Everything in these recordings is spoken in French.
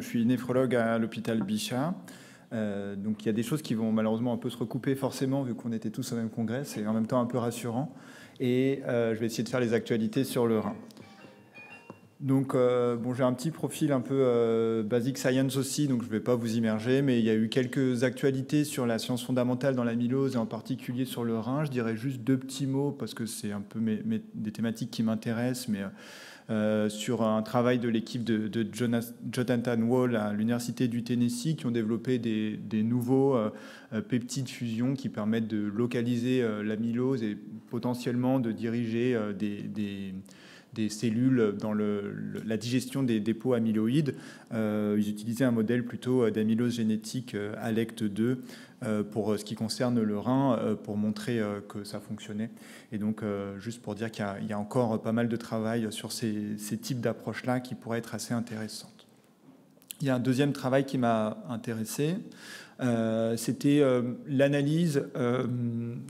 je suis néphrologue à l'hôpital Bichat. Euh, donc il y a des choses qui vont malheureusement un peu se recouper forcément vu qu'on était tous au même congrès, c'est en même temps un peu rassurant. Et euh, je vais essayer de faire les actualités sur le Rhin. Donc euh, bon, j'ai un petit profil un peu basic science aussi, donc je ne vais pas vous immerger, mais il y a eu quelques actualités sur la science fondamentale dans l'amylose et en particulier sur le Rhin. Je dirais juste deux petits mots parce que c'est un peu des thématiques qui m'intéressent, mais euh, sur un travail de l'équipe de, Jonathan Wall à l'Université du Tennessee qui ont développé des, nouveaux euh, euh, peptides fusion qui permettent de localiser l'amylose et potentiellement de diriger des, cellules dans la digestion des dépôts amyloïdes. ils utilisaient un modèle plutôt d'amylose génétique ALECT2 euh, pour euh, ce qui concerne le rein, euh, pour montrer que ça fonctionnait. Et donc, juste pour dire qu'il y, a encore pas mal de travail sur ces types d'approches-là qui pourraient être assez intéressantes. Il y a un deuxième travail qui m'a intéressé. Euh, c'était euh, l'analyse euh,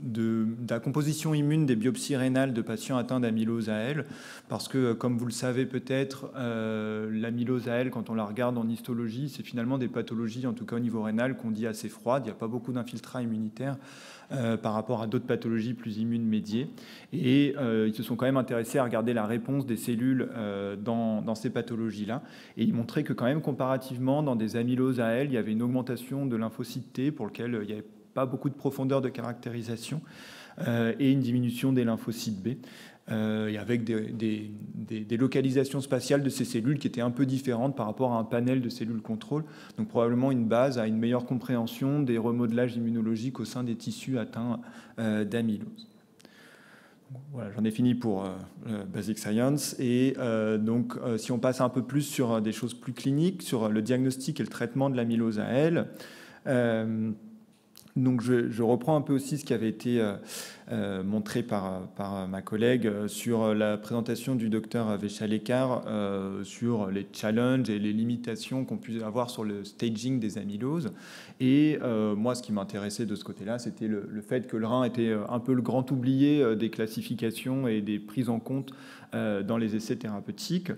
de, la composition immune des biopsies rénales de patients atteints d'amylose AL, parce que, comme vous le savez peut-être, l'amylose AL, quand on la regarde en histologie, c'est finalement des pathologies, en tout cas au niveau rénal, qu'on dit assez froides. Il n'y a pas beaucoup d'infiltrats immunitaires. Par rapport à d'autres pathologies plus immunes médiées. Et ils se sont quand même intéressés à regarder la réponse des cellules dans, ces pathologies-là. Et ils montraient que quand même comparativement, dans des amyloses AL, il y avait une augmentation de lymphocytes Pour lequel il n'y avait pas beaucoup de profondeur de caractérisation et une diminution des lymphocytes B. Euh, et avec des, localisations spatiales de ces cellules qui étaient un peu différentes par rapport à un panel de cellules contrôle. Donc probablement une base à une meilleure compréhension des remodelages immunologiques au sein des tissus atteints euh, d'amylose. Voilà, j'en ai fini pour euh, Basic Science. Et donc, si on passe un peu plus sur des choses plus cliniques, sur le diagnostic et le traitement de l'amylose à elle, Um, donc je, reprends un peu aussi ce qui avait été euh, euh, montré par, par, ma collègue euh, sur la présentation du docteur Véchalekar sur les challenges et les limitations qu'on puisse avoir sur le staging des amyloses. Et moi, ce qui m'intéressait de ce côté-là, c'était le, fait que le rein était un peu le grand oublié des classifications et des prises en compte dans les essais thérapeutiques,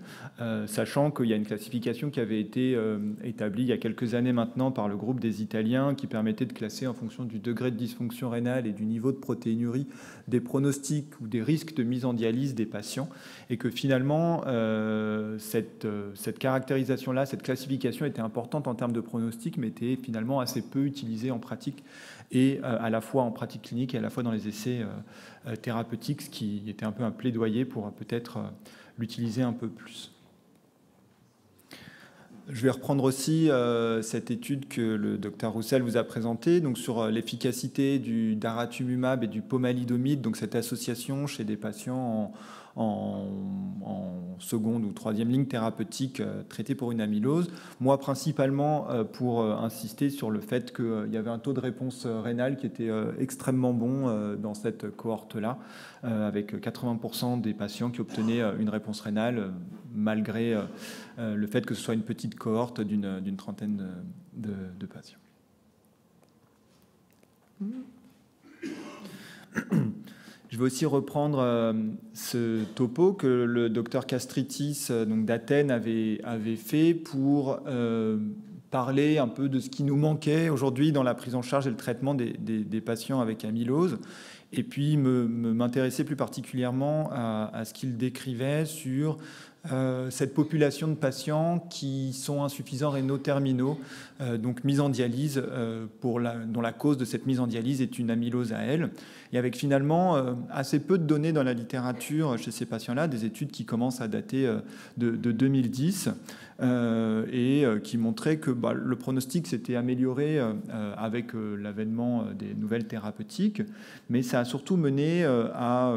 sachant qu'il y a une classification qui avait été établie il y a quelques années maintenant par le groupe des Italiens qui permettait de classer en fonction du degré de dysfonction rénale et du niveau de protéinurie des pronostics ou des risques de mise en dialyse des patients, et que finalement cette, cette caractérisation-là, cette classification était importante en termes de pronostics, mais était finalement assez peu utilisée en pratique et à la fois en pratique clinique et à la fois dans les essais euh, thérapeutique, ce qui était un peu un plaidoyer pour peut-être euh, l'utiliser un peu plus. Je vais reprendre aussi euh, cette étude que le docteur Roussel vous a présentée donc sur l'efficacité du daratumumab et du pomalidomide, donc cette association chez des patients en, en, seconde ou troisième ligne thérapeutique euh, traitée pour une amylose. Moi, principalement euh, pour euh, insister sur le fait qu'il y avait un taux de réponse rénale qui était extrêmement bon dans cette cohorte-là, avec 80% des patients qui obtenaient une réponse rénale, malgré le fait que ce soit une petite cohorte d'une trentaine de, patients. Je vais aussi reprendre euh, ce topo que le docteur Castritis euh, d'Athènes avait, fait pour euh, parler un peu de ce qui nous manquait aujourd'hui dans la prise en charge et le traitement des, patients avec amylose, et puis m'intéresser plus particulièrement à, ce qu'il décrivait sur euh, cette population de patients qui sont insuffisants rénaux terminaux, euh, donc mis en dialyse, euh, dont la cause de cette mise en dialyse est une amylose à elle, et avec finalement assez peu de données dans la littérature chez ces patients-là, des études qui commencent à dater de, de 2010. Euh, et qui montrait que bah, le pronostic s'était amélioré avec l'avènement des nouvelles thérapeutiques, mais ça a surtout mené à,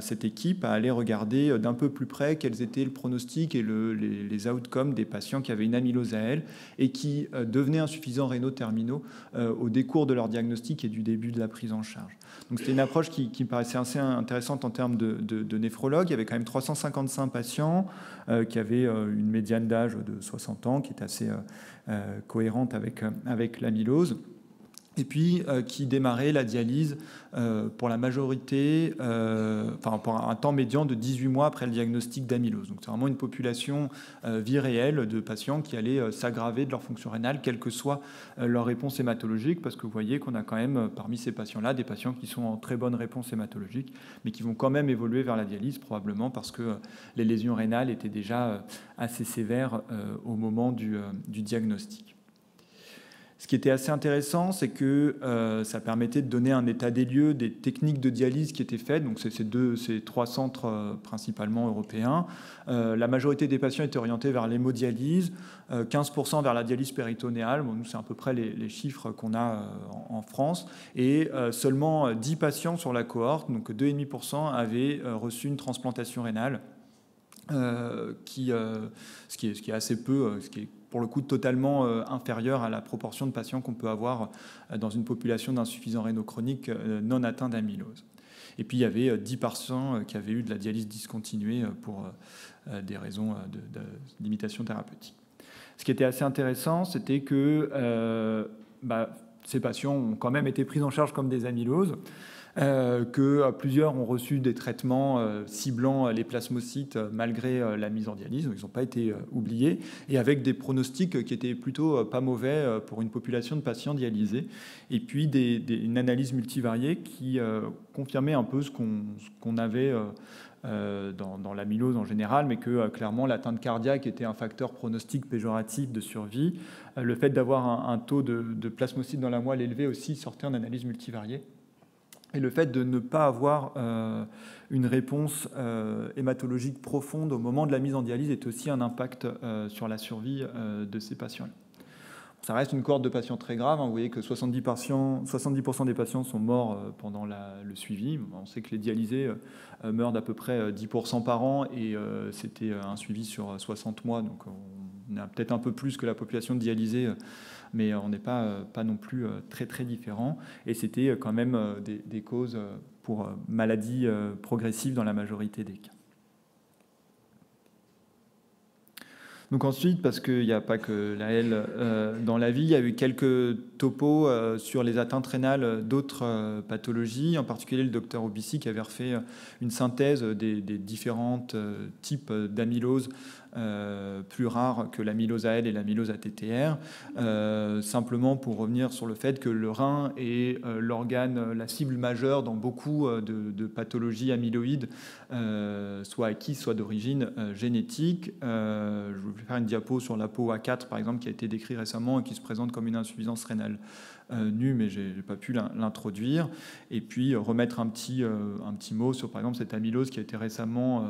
cette équipe à aller regarder d'un peu plus près quels étaient le pronostic et les, outcomes des patients qui avaient une amylose à elle et qui devenaient insuffisants rénaux terminaux au décours de leur diagnostic et du début de la prise en charge. Donc c'était une approche qui, me paraissait assez intéressante en termes de, de, néphrologue. Il y avait quand même 355 patients qui avaient une médiane d'âge de 60 ans, qui est assez euh, euh, cohérente avec, euh, avec l'amylose. Et puis euh, qui démarrait la dialyse euh, pour la majorité, euh, enfin pour un temps médian de 18 mois après le diagnostic d'amylose. Donc c'est vraiment une population vie réelle de patients qui allaient s'aggraver de leur fonction rénale, quelle que soit leur réponse hématologique, parce que vous voyez qu'on a quand même parmi ces patients-là des patients qui sont en très bonne réponse hématologique, mais qui vont quand même évoluer vers la dialyse, probablement parce que les lésions rénales étaient déjà assez sévères au moment du diagnostic. Ce qui était assez intéressant, c'est que euh, ça permettait de donner un état des lieux des techniques de dialyse qui étaient faites. Donc, c'est ces, deux, ces trois centres euh, principalement européens. Euh, la majorité des patients étaient orientés vers l'hémodialyse, 15% vers la dialyse péritonéale. Bon, nous, c'est à peu près les, chiffres qu'on a en, en, France. Et seulement 10 patients sur la cohorte, donc 2,5%, avaient reçu une transplantation rénale. Ce, qui est, ce qui est assez peu, ce qui est pour le coup totalement euh, inférieur à la proportion de patients qu'on peut avoir euh, dans une population d'insuffisants rénaux chroniques euh, non atteints d'amylose. Et puis il y avait 10 patients qui avaient eu de la dialyse discontinuée pour des raisons de, limitation thérapeutique. Ce qui était assez intéressant, c'était que bah, ces patients ont quand même été pris en charge comme des amyloses. Euh, que euh, plusieurs ont reçu des traitements euh, ciblant les plasmocytes malgré la mise en dialyse, ils n'ont pas été oubliés, et avec des pronostics qui étaient plutôt pas mauvais pour une population de patients dialysés, et puis une analyse multivariée qui confirmait un peu ce qu'on avait dans, l'amylose en général, mais que clairement l'atteinte cardiaque était un facteur pronostique péjoratif de survie. le fait d'avoir un, taux de plasmocytes dans la moelle élevé aussi sortait en analyse multivariée. Et le fait de ne pas avoir euh, une réponse euh, hématologique profonde au moment de la mise en dialyse est aussi un impact euh, sur la survie de ces patients. Ça reste une cohorte de patients très grave. Hein. Vous voyez que 70%, 70 des patients sont morts pendant le suivi. On sait que les dialysés meurent d'à peu près 10% par an et c'était un suivi sur 60 mois. Donc on a peut-être un peu plus que la population dialysée mais on n'est pas, euh, pas non plus euh, très très différent. Et c'était euh, quand même des, causes pour maladies progressives dans la majorité des cas. Donc ensuite, parce qu'il n'y a pas que la L dans la vie, il y a eu quelques topos sur les atteintes rénales d'autres pathologies, en particulier le docteur Obissi qui avait refait une synthèse des, des différents types d'amylose euh, plus rare que l'amylose AL et l'amylose ATTR, euh, simplement pour revenir sur le fait que le rein est euh, l'organe, la cible majeure dans beaucoup de, pathologies amyloïdes, soit acquises, soit d'origine génétique. je vais faire une diapo sur la peau A4, par exemple, qui a été décrit récemment et qui se présente comme une insuffisance rénale nu, mais je n'ai pas pu l'introduire. Et puis euh, remettre un petit, euh, un petit mot sur, par exemple, cette amylose qui a été récemment,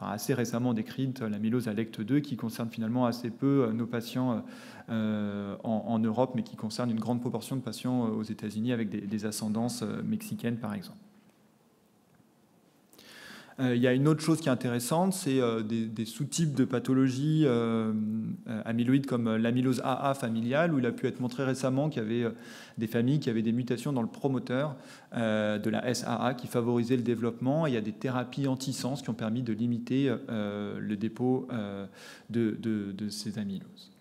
assez récemment décrite, l'amylose ALECT 2, qui concerne finalement assez peu nos patients en, Europe, mais qui concerne une grande proportion de patients aux États-Unis avec des ascendances mexicaines, par exemple. Euh, il y a une autre chose qui est intéressante, c'est euh, des, sous-types de pathologies euh, amyloïdes comme l'amylose AA familiale, où il a pu être montré récemment qu'il y avait des familles qui avaient des mutations dans le promoteur de la SAA qui favorisait le développement. il y a des thérapies anti-sens qui ont permis de limiter le dépôt de, de ces amyloses.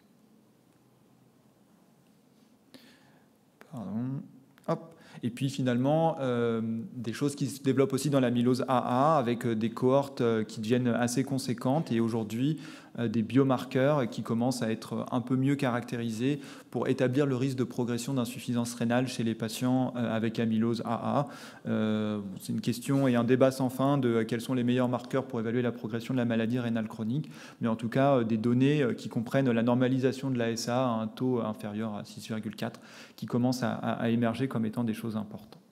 Pardon. Hop. Et puis finalement, euh, des choses qui se développent aussi dans l'amylose AA avec euh, des cohortes euh, qui deviennent assez conséquentes. Et aujourd'hui, des biomarqueurs qui commencent à être un peu mieux caractérisés pour établir le risque de progression d'insuffisance rénale chez les patients euh, avec amylose AA. Euh, c'est une question et un débat sans fin de quels sont les meilleurs marqueurs pour évaluer la progression de la maladie rénale chronique, mais en tout cas des données qui comprennent la normalisation de la SA à un taux inférieur à 6,4 qui commencent à émerger comme étant des choses importantes.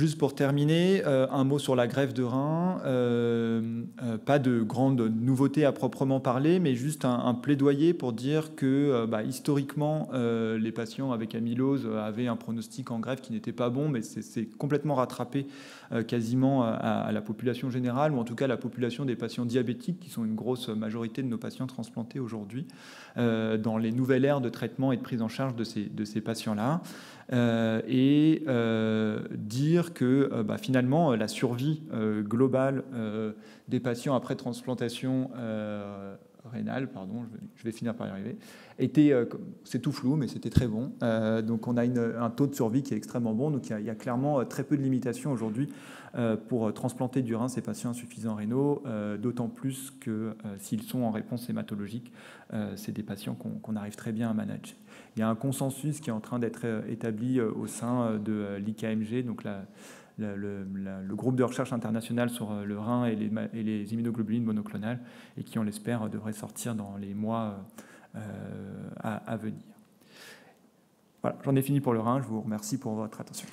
Juste pour terminer, euh, un mot sur la grève de rein. Euh, euh, pas de grande nouveauté à proprement parler, mais juste un, plaidoyer pour dire que bah, historiquement, les patients avec amylose avaient un pronostic en grève qui n'était pas bon, mais c'est complètement rattrapé quasiment à, la population générale, ou en tout cas la population des patients diabétiques, qui sont une grosse majorité de nos patients transplantés aujourd'hui, dans les nouvelles aires de traitement et de prise en charge de ces, patients-là. Euh, et euh, que euh, bah, finalement la survie globale des patients après transplantation rénal, pardon, je vais, finir par y arriver, était, c'est tout flou, mais c'était très bon. donc on a un taux de survie qui est extrêmement bon. Donc il y a, clairement très peu de limitations aujourd'hui pour transplanter du rein ces patients insuffisants rénaux, d'autant plus que s'ils sont en réponse hématologique, c'est des patients qu'on arrive très bien à manager. Il y a un consensus qui est en train d'être établi au sein de l'IKMG, donc le, groupe de recherche international sur euh, le rein et les, immunoglobulines monoclonales, et qui, on l'espère, devrait sortir dans les mois euh, à, à venir. Voilà, j'en ai fini pour le rein. Je vous remercie pour votre attention.